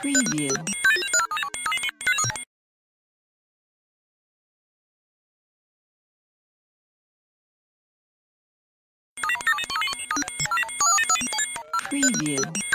Preview. Preview.